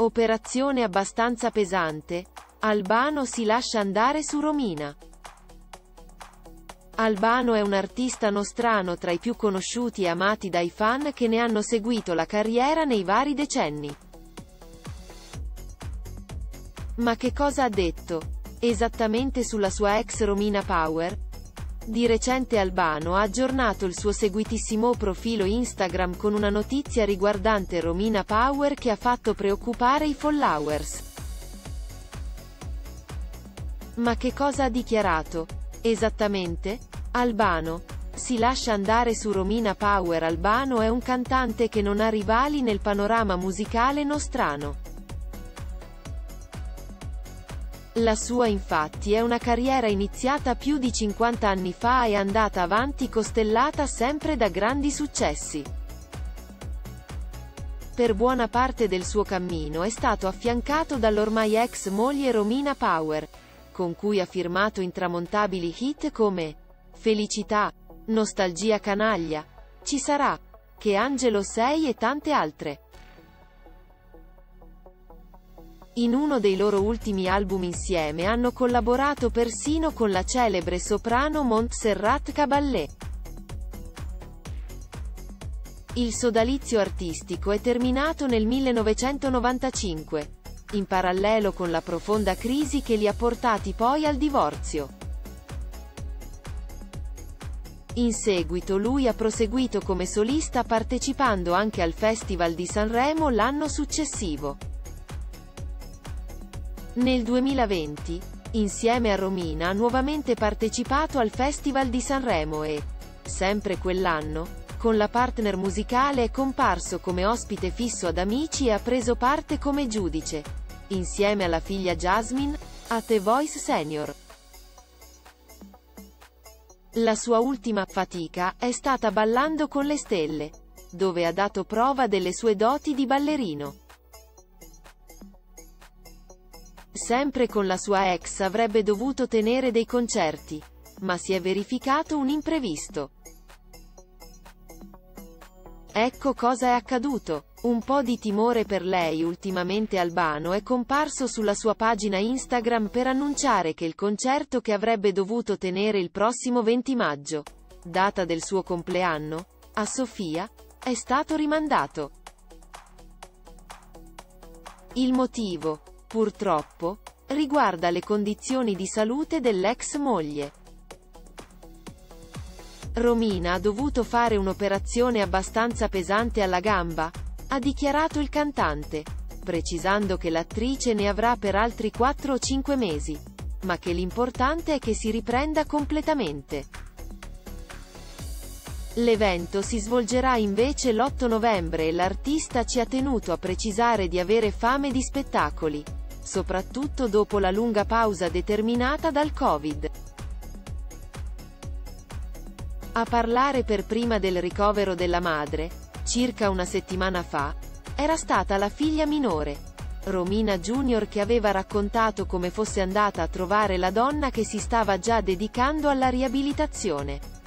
Operazione abbastanza pesante? Albano si lascia andare su Romina. Albano è un artista nostrano tra i più conosciuti e amati dai fan che ne hanno seguito la carriera nei vari decenni. Ma che cosa ha detto? Esattamente sulla sua ex Romina Power? Di recente Albano ha aggiornato il suo seguitissimo profilo Instagram con una notizia riguardante Romina Power che ha fatto preoccupare i followers. Ma che cosa ha dichiarato? Esattamente? Albano. Si lascia andare su Romina Power Albano è un cantante che non ha rivali nel panorama musicale nostrano. La sua infatti è una carriera iniziata più di 50 anni fa e andata avanti costellata sempre da grandi successi. Per buona parte del suo cammino è stato affiancato dall'ormai ex moglie Romina Power, con cui ha firmato intramontabili hit come Felicità, Nostalgia canaglia, Ci sarà, Che angelo sei e tante altre. In uno dei loro ultimi album insieme hanno collaborato persino con la celebre soprano Montserrat Caballé. Il sodalizio artistico è terminato nel 1995, in parallelo con la profonda crisi che li ha portati poi al divorzio. In seguito lui ha proseguito come solista partecipando anche al Festival di Sanremo l'anno successivo. Nel 2020, insieme a Romina ha nuovamente partecipato al Festival di Sanremo e, sempre quell'anno, con la partner musicale è comparso come ospite fisso ad Amici e ha preso parte come giudice, insieme alla figlia Jasmine, a The Voice Senior. La sua ultima fatica è stata Ballando con le stelle, dove ha dato prova delle sue doti di ballerino. Sempre con la sua ex avrebbe dovuto tenere dei concerti, ma si è verificato un imprevisto. Ecco cosa è accaduto. Un po' di timore per lei ultimamente Albano è comparso sulla sua pagina Instagram per annunciare che il concerto che avrebbe dovuto tenere il prossimo 20 maggio, data del suo compleanno, a Sofia, è stato rimandato. Il motivo, purtroppo, riguarda le condizioni di salute dell'ex moglie. Romina ha dovuto fare un'operazione abbastanza pesante alla gamba, ha dichiarato il cantante, precisando che l'attrice ne avrà per altri 4 o 5 mesi, ma che l'importante è che si riprenda completamente. L'evento si svolgerà invece l'8 novembre e l'artista ci ha tenuto a precisare di avere fame di spettacoli soprattutto dopo la lunga pausa determinata dal Covid. A parlare per prima del ricovero della madre, circa una settimana fa, era stata la figlia minore, Romina Junior che aveva raccontato come fosse andata a trovare la donna che si stava già dedicando alla riabilitazione.